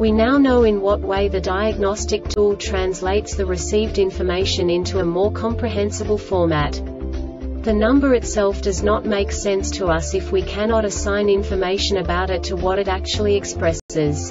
We now know in what way the diagnostic tool translates the received information into a more comprehensible format. The number itself does not make sense to us if we cannot assign information about it to what it actually expresses.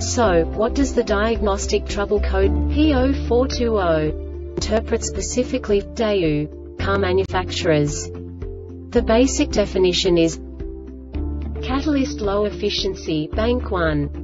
So, what does the diagnostic trouble code P0420 interpret specifically Daewoo car manufacturers? The basic definition is catalyst low efficiency bank 1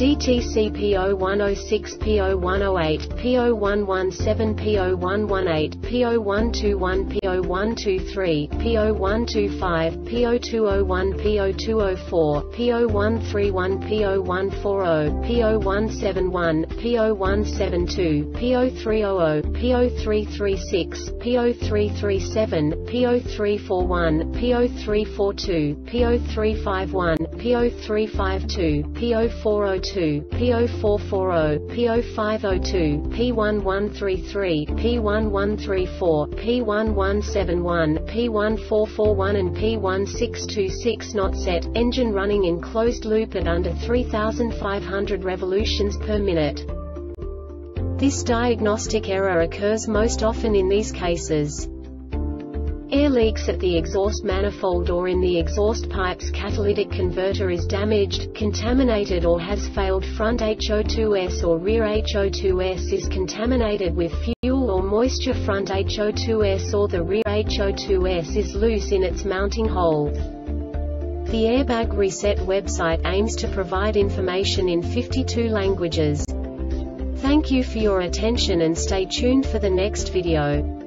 DTC P0106 P0108 P0117 P0118 P0121 P0123 P0125 P0201 P0204 P0131 P0140 P0171 P0172 P0300 P0336 P0337 P0341 P0342 P0351 P0352 P0402 P0440, P0502, P1133, P1134, P1171, P1441 and P1626 not set, engine running in closed loop at under 3500 revolutions per minute. This diagnostic error occurs most often in these cases. Air leaks at the exhaust manifold or in the exhaust pipe's catalytic converter is damaged, contaminated or has failed front HO2S or rear HO2S is contaminated with fuel or moisture front HO2S or the rear HO2S is loose in its mounting hole. The Airbag Reset website aims to provide information in 52 languages. Thank you for your attention and stay tuned for the next video.